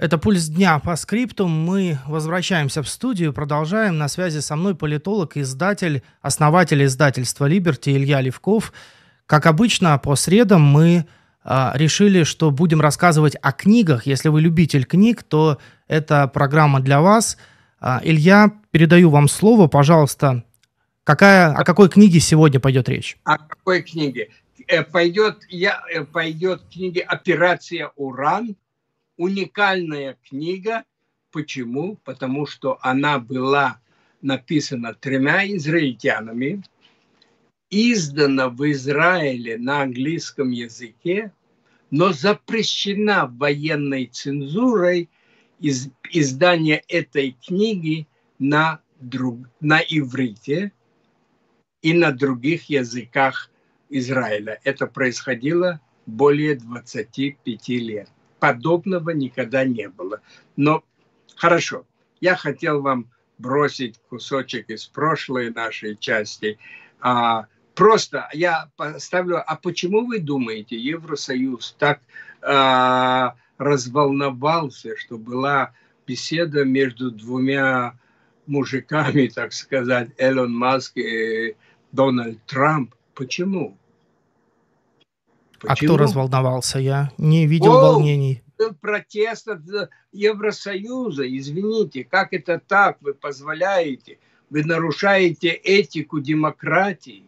Это «Пульс дня» по скрипту. Мы возвращаемся в студию, продолжаем. На связи со мной политолог, издатель, основатель издательства «Либерти» Илья Левков. Как обычно, по средам мы э, решили, что будем рассказывать о книгах. Если вы любитель книг, то это программа для вас. Э, Илья, передаю вам слово. Пожалуйста, какая, о какой книге сегодня пойдет речь? О какой книге? Э, пойдет, я, э, пойдет книга «Операция Уран», уникальная книга. Почему? Потому что она была написана тремя израильтянами, издана в Израиле на английском языке, но запрещена военной цензурой из, издание этой книги на, друг, на иврите и на других языках Израиля. Это происходило более 25 лет подобного никогда не было. Но хорошо, я хотел вам бросить кусочек из прошлой нашей части. А, просто я поставлю, а почему вы думаете, Евросоюз так а, разволновался, что была беседа между двумя мужиками, так сказать, Элон Маск и Дональд Трамп? Почему? Почему? А кто разволновался? Я не видел О, волнений. Был протест от э, Евросоюза. Извините, как это так? Вы позволяете, вы нарушаете этику демократии.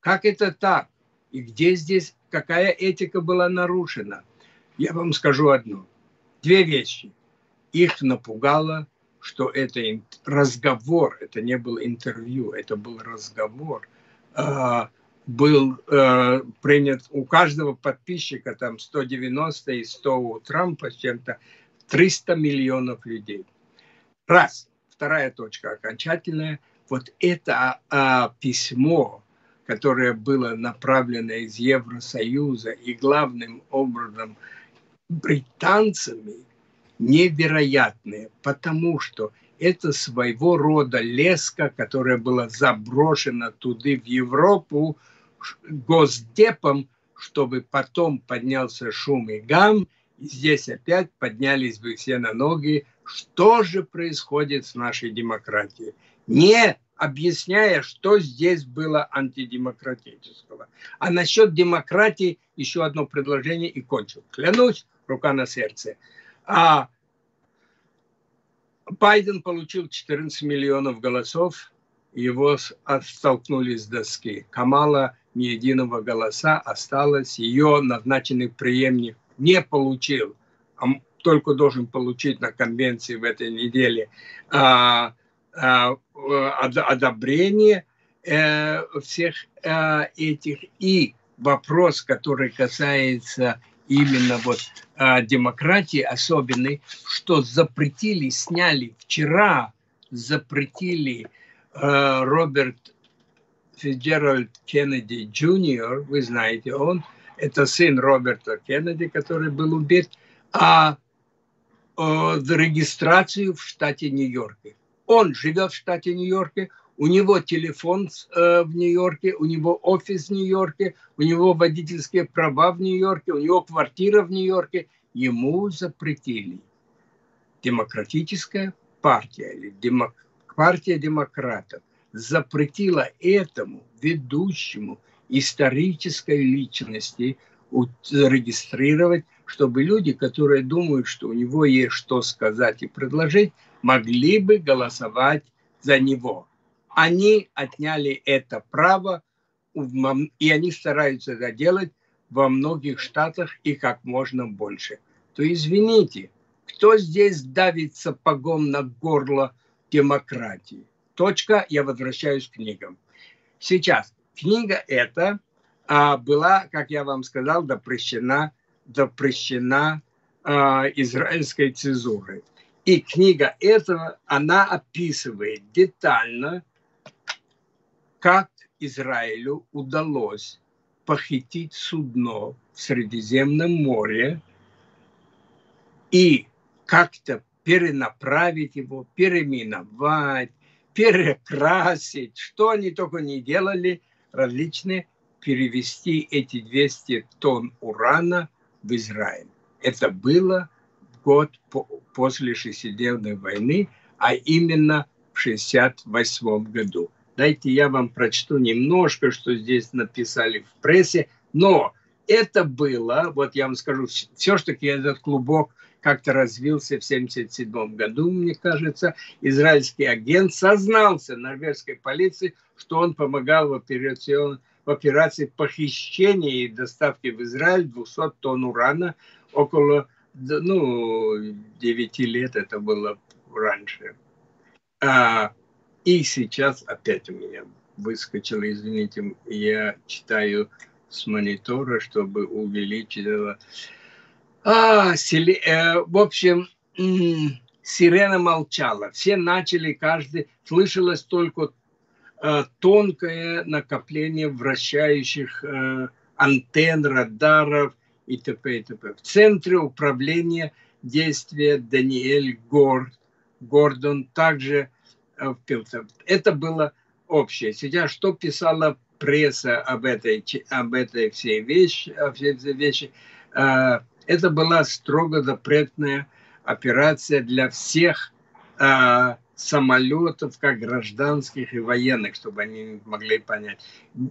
Как это так? И где здесь, какая этика была нарушена? Я вам скажу одно. Две вещи. Их напугало, что это разговор, это не был интервью, это был разговор а, был э, принят у каждого подписчика, там 190 и 100 у Трампа с чем-то, 300 миллионов людей. Раз. Вторая точка окончательная. Вот это э, письмо, которое было направлено из Евросоюза и главным образом британцами, невероятное, потому что это своего рода леска, которая была заброшена туда, в Европу, Госдепом, чтобы потом поднялся шум и гам, и здесь опять поднялись бы все на ноги. Что же происходит с нашей демократией? Не объясняя, что здесь было антидемократического. А насчет демократии еще одно предложение и кончил. Клянусь, рука на сердце. А Байден получил 14 миллионов голосов, его оттолкнули с доски. Камала ни единого голоса осталось. Ее назначенный преемник не получил, а только должен получить на конвенции в этой неделе а, а, одобрение э, всех э, этих. И вопрос, который касается именно вот э, демократии особенной, что запретили, сняли вчера, запретили э, Роберт Фиджеральд Кеннеди Джуниор, вы знаете, он, это сын Роберта Кеннеди, который был убит, а о, регистрацию в штате Нью-Йорке. Он живет в штате Нью-Йорке, у него телефон э, в Нью-Йорке, у него офис в Нью-Йорке, у него водительские права в Нью-Йорке, у него квартира в Нью-Йорке. Ему запретили. Демократическая партия или демок... партия демократов запретила этому ведущему исторической личности зарегистрировать, чтобы люди, которые думают, что у него есть что сказать и предложить, могли бы голосовать за него. Они отняли это право, и они стараются это делать во многих штатах и как можно больше. То извините, кто здесь давит сапогом на горло демократии? Точка, я возвращаюсь к книгам. Сейчас, книга эта а, была, как я вам сказал, запрещена, запрещена а, израильской цензурой. И книга эта, она описывает детально, как Израилю удалось похитить судно в Средиземном море и как-то перенаправить его, переименовать, перекрасить, что они только не делали, различные, перевести эти 200 тонн урана в Израиль. Это было год по, после шестидневной войны, а именно в 1968 году. Дайте я вам прочту немножко, что здесь написали в прессе, но это было, вот я вам скажу, все-таки этот клубок как-то развился в 1977 году, мне кажется. Израильский агент сознался норвежской полиции, что он помогал в, операцион, в операции похищения и доставки в Израиль 200 тонн урана около ну, 9 лет это было раньше. А, и сейчас опять у меня выскочило, извините, я читаю с монитора, чтобы увеличить. А, сели, э, в общем, сирена молчала. Все начали, каждый, слышалось только э, тонкое накопление вращающих э, антенн, радаров и т.п. и т.п. В центре управления действия Даниэль Гор, Гордон также э, впился. Это было общее. Сейчас что писала пресса об этой, об этой всей вещи, об всей этой вещи э, это была строго запретная операция для всех э, самолетов, как гражданских и военных, чтобы они могли понять.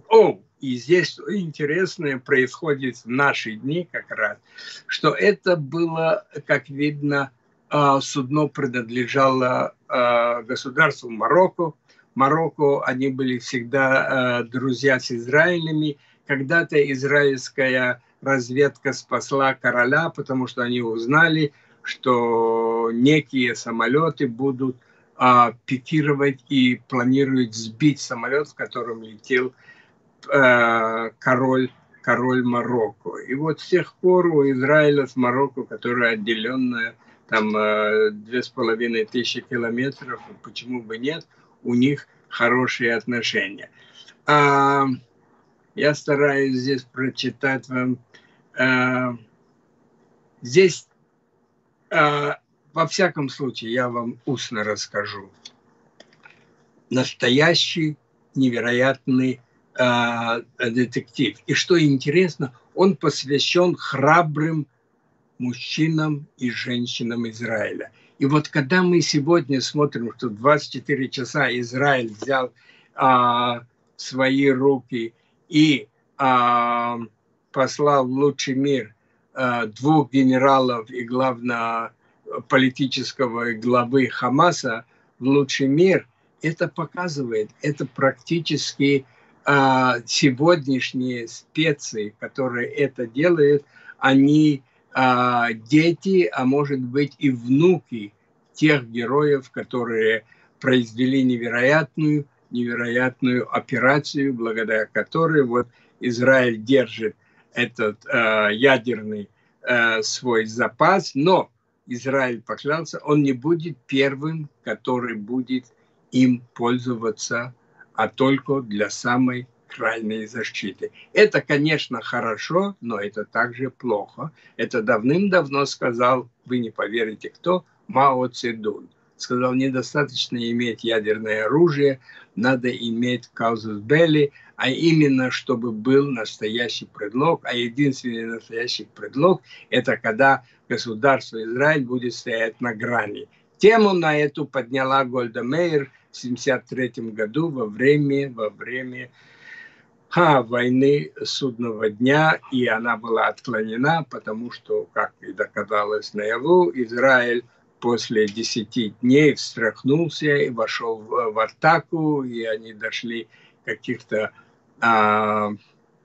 О, и здесь интересное происходит в наши дни как раз, что это было, как видно, э, судно принадлежало государству Марокко, Марокко, они были всегда э, друзья с Израилями. Когда-то израильская разведка спасла короля, потому что они узнали, что некие самолеты будут э, пикировать и планируют сбить самолет, в котором летел э, король король Марокко. И вот с тех пор у Израиля с Марокко, которая отделенная там э, две с половиной тысячи километров, почему бы нет, у них хорошие отношения. А, я стараюсь здесь прочитать вам. А, здесь, а, во всяком случае, я вам устно расскажу. Настоящий невероятный а, детектив. И что интересно, он посвящен храбрым мужчинам и женщинам Израиля – и вот когда мы сегодня смотрим, что 24 часа Израиль взял а, свои руки и а, послал в лучший мир а, двух генералов и главного политического главы Хамаса в лучший мир, это показывает, это практически а, сегодняшние специи, которые это делают, они а, дети, а может быть и внуки тех героев, которые произвели невероятную, невероятную операцию, благодаря которой вот Израиль держит этот э, ядерный э, свой запас, но Израиль поклялся, он не будет первым, который будет им пользоваться, а только для самой крайней защиты. Это, конечно, хорошо, но это также плохо. Это давным-давно сказал, вы не поверите, кто, Мао Цзэдун. Сказал, недостаточно иметь ядерное оружие, надо иметь казус белли, а именно, чтобы был настоящий предлог, а единственный настоящий предлог – это когда государство Израиль будет стоять на грани. Тему на эту подняла Гольда Мейер в 1973 году во время, во время а, войны судного дня, и она была отклонена, потому что, как и доказалось наяву, Израиль после 10 дней встряхнулся и вошел в, в атаку, и они дошли каких-то а,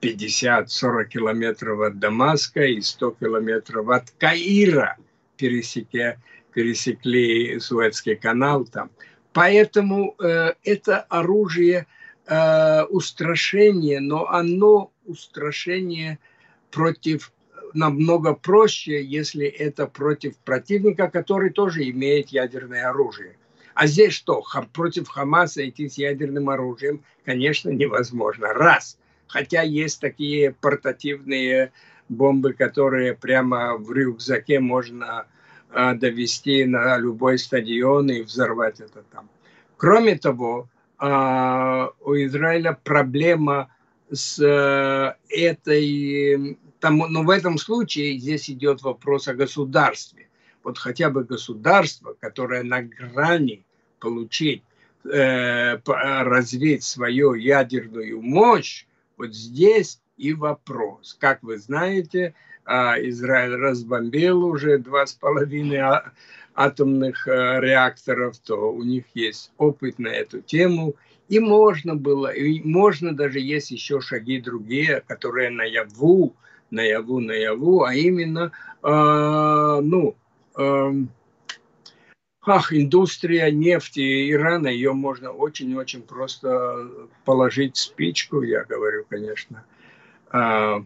50-40 километров от Дамаска и 100 километров от Каира пересеки, пересекли Суэцкий канал там. Поэтому э, это оружие – э, устрашение, но оно устрашение против намного проще, если это против противника, который тоже имеет ядерное оружие. А здесь что? Против Хамаса идти с ядерным оружием, конечно, невозможно. Раз. Хотя есть такие портативные бомбы, которые прямо в рюкзаке можно э, довести на любой стадион и взорвать это там. Кроме того, а, у Израиля проблема с э, этой... Там, но в этом случае здесь идет вопрос о государстве. вот хотя бы государство, которое на грани получить, э, развить свою ядерную мощь, вот здесь и вопрос. Как вы знаете, а, Израиль разбомбил уже два с половиной а, атомных э, реакторов, то у них есть опыт на эту тему. И можно было, и можно даже есть еще шаги другие, которые наяву, наяву, наяву, а именно, э, ну, э, ах, индустрия нефти Ирана, ее можно очень-очень просто положить в спичку, я говорю, конечно, э,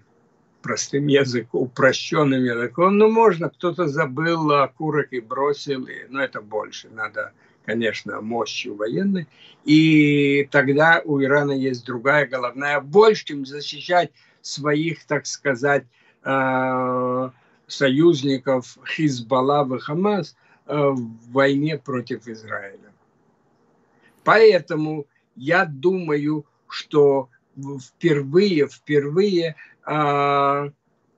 простым языком, упрощенным языком. Ну, можно, кто-то забыл окурок и бросил, но это больше, надо, конечно, мощью военной. И тогда у Ирана есть другая головная боль, чем защищать своих, так сказать, э, союзников Хизбалла и Хамас э, в войне против Израиля. Поэтому я думаю, что впервые, впервые э,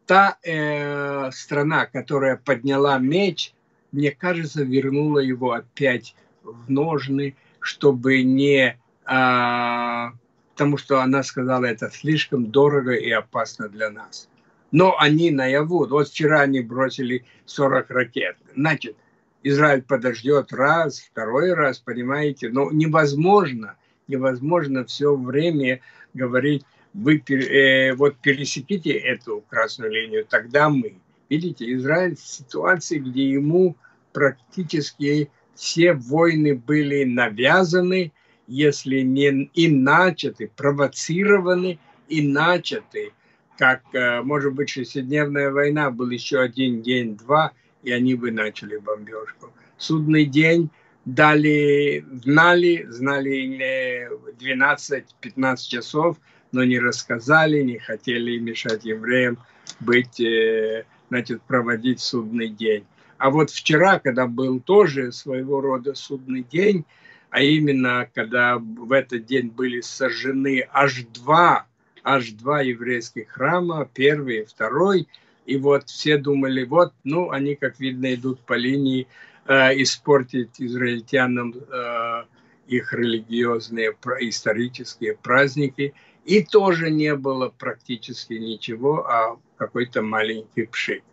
та э, страна, которая подняла меч, мне кажется, вернула его опять в ножны, чтобы не... Э, потому что она сказала, это слишком дорого и опасно для нас. Но они наяву. Вот вчера они бросили 40 ракет. Значит, Израиль подождет раз, второй раз, понимаете? Но невозможно, невозможно все время говорить, вы э, вот пересеките эту красную линию, тогда мы. Видите, Израиль в ситуации, где ему практически все войны были навязаны, если не и начаты, провоцированы и начаты. Как, э, может быть, шестидневная война был еще один день, два, и они бы начали бомбежку. Судный день дали, знали, знали 12-15 часов, но не рассказали, не хотели мешать евреям быть, э, значит, проводить судный день. А вот вчера, когда был тоже своего рода судный день, а именно, когда в этот день были сожжены аж два, аж два еврейских храма, первый и второй, и вот все думали, вот, ну, они, как видно, идут по линии испортить израильтянам э, их религиозные, исторические праздники. И тоже не было практически ничего, а какой-то маленький пшик.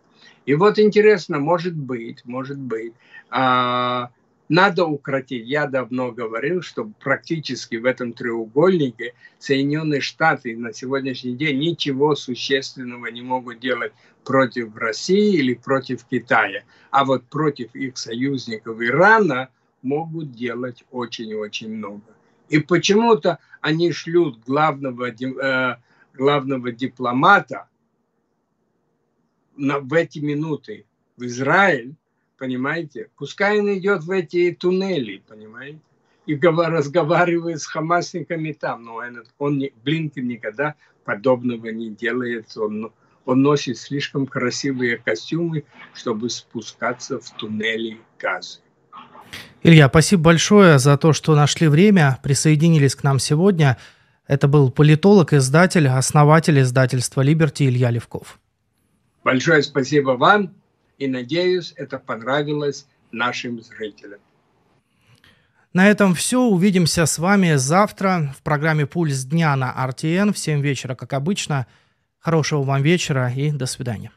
И вот интересно, может быть, может быть, а, надо укротить. Я давно говорил, что практически в этом треугольнике Соединенные Штаты на сегодняшний день ничего существенного не могут делать против России или против Китая. А вот против их союзников Ирана могут делать очень-очень много. И почему-то они шлют главного, э, главного дипломата на, в эти минуты в Израиль, понимаете? Пускай он идет в эти туннели, понимаете? И разговаривает с хамасниками там. Но он, он Блинкин никогда подобного не делает. Он, он носит слишком красивые костюмы, чтобы спускаться в туннели газы. Илья, спасибо большое за то, что нашли время, присоединились к нам сегодня. Это был политолог, издатель, основатель издательства «Либерти» Илья Левков. Большое спасибо вам и надеюсь, это понравилось нашим зрителям. На этом все. Увидимся с вами завтра в программе «Пульс дня» на RTN в 7 вечера, как обычно. Хорошего вам вечера и до свидания.